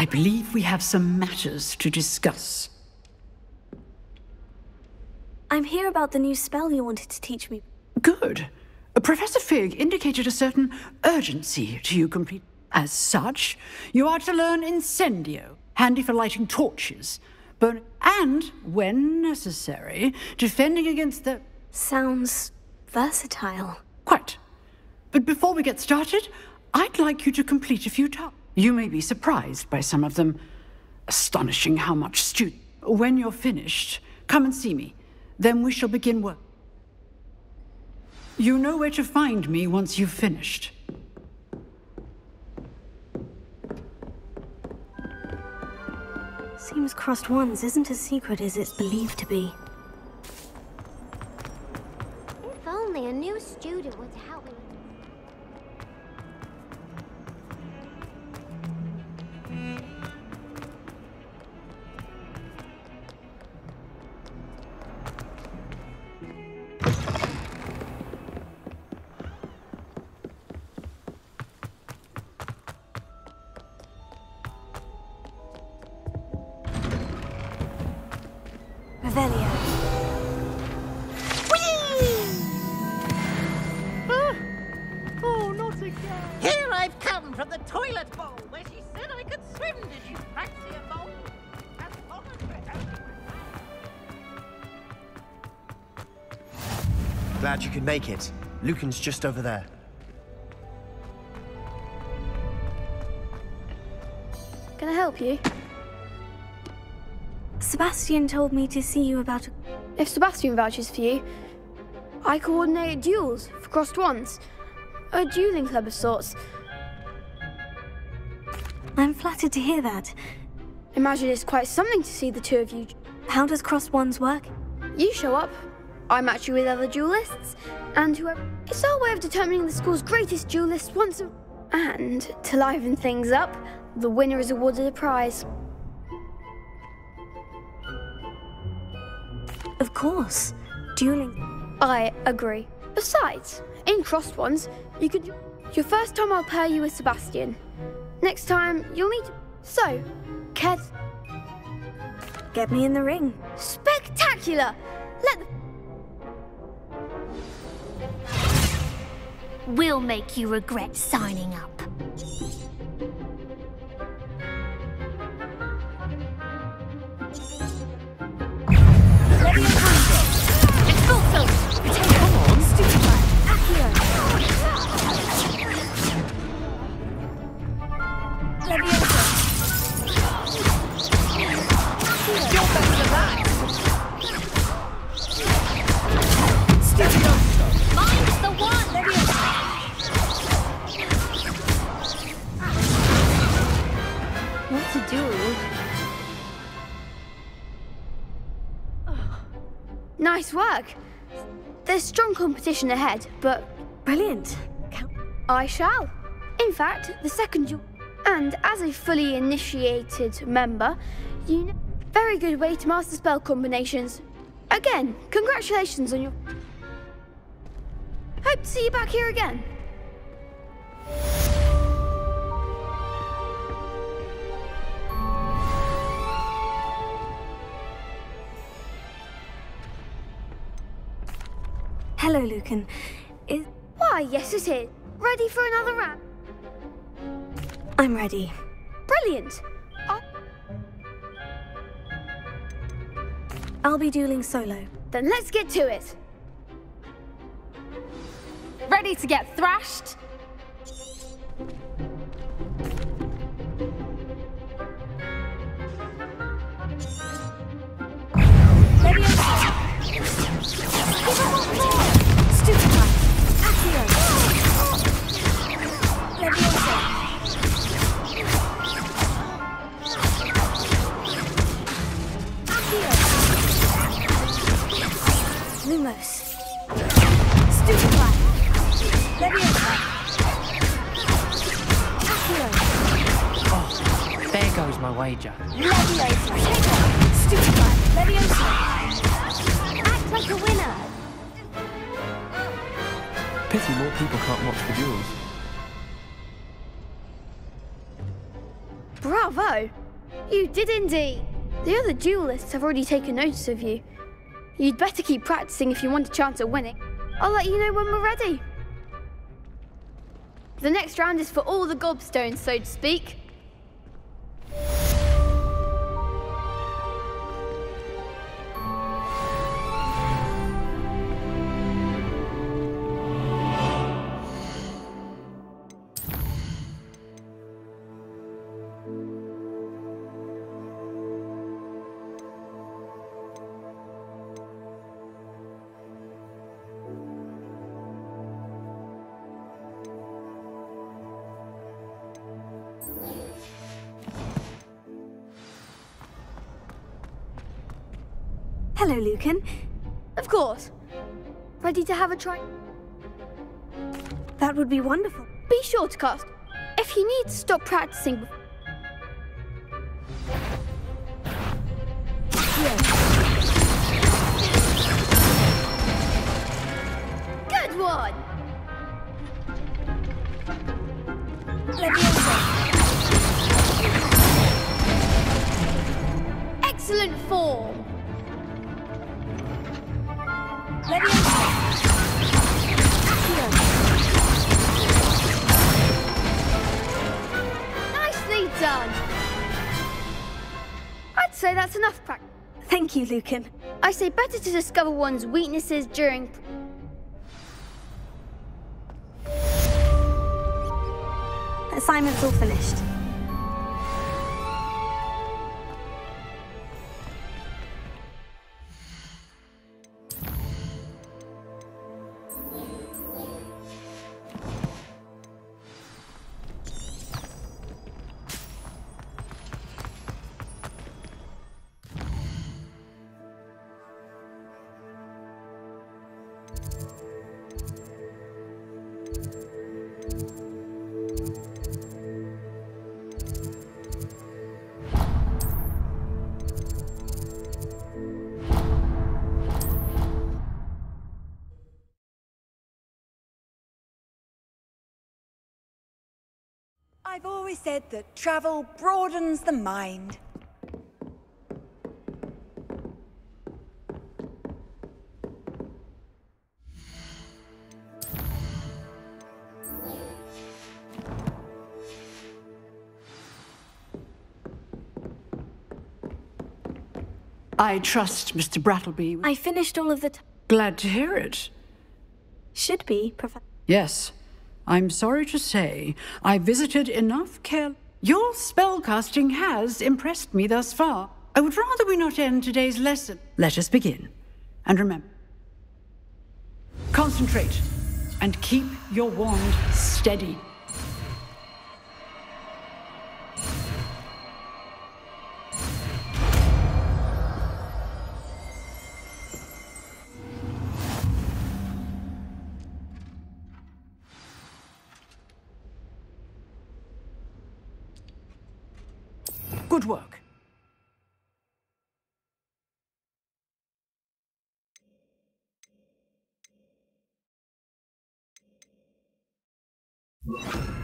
I believe we have some matters to discuss. I'm here about the new spell you wanted to teach me. Good. Professor Fig indicated a certain urgency to you complete. As such, you are to learn Incendio, handy for lighting torches, and, when necessary, defending against the... Sounds versatile. Quite. But before we get started, I'd like you to complete a few tasks. You may be surprised by some of them. Astonishing how much stu... When you're finished, come and see me. Then we shall begin work. You know where to find me once you've finished. Seems Crossed Wands isn't as secret as it's believed to be. Revelio. Ah! Oh, not again. Here I've come from the toilet bowl where she said I could swim. Did you fancy a bowl? As long as we're only- Glad you could make it. Lucan's just over there. Can I help you? Sebastian told me to see you about a... If Sebastian vouches for you, I coordinate duels for crossed wands. A dueling club of sorts. I'm flattered to hear that. Imagine it's quite something to see the two of you. How does Crossed Wands work? You show up, I match you with other duelists, and whoever. It's our way of determining the school's greatest duelist once a. And to liven things up, the winner is awarded a prize. Of course. Dueling. I agree. Besides, in crossed wands, you could. Your first time I'll pair you with Sebastian. Next time, you'll need. So, Ked. Get me in the ring. Spectacular! Let the. We'll make you regret signing up. Nice work. There's strong competition ahead, but Brilliant. I shall. In fact, the second you. And as a fully initiated member, you know. Very good way to master spell combinations. Again, congratulations on your. Hope to see you back here again. Hello, Lucan. Is... Why, yes, it is. Ready for another round? I'm ready. Brilliant. I- I'll be dueling solo. Then let's get to it. Ready to get thrashed? There goes my wager. Act like a winner. Pity more people can't watch the duels. Bravo! You did indeed. The other duelists have already taken notice of you. You'd better keep practicing if you want a chance at winning. I'll let you know when we're ready. The next round is for all the gobstones, so to speak. Hello, Lucan. Of course. Ready to have a try? That would be wonderful. Be sure to cast. If you need to stop practicing. That's enough practice. Thank you, Lucan. I say better to discover one's weaknesses during. Assignment's all finished. I've always said that travel broadens the mind. I trust Mr. Brattleby. I finished all of the. T- Glad to hear it. should be, Professor. Yes, I'm sorry to say I visited enough care. Your spellcasting has impressed me thus far. I would rather we not end today's lesson. Let us begin. And remember, concentrate and keep your wand steady. Good work. you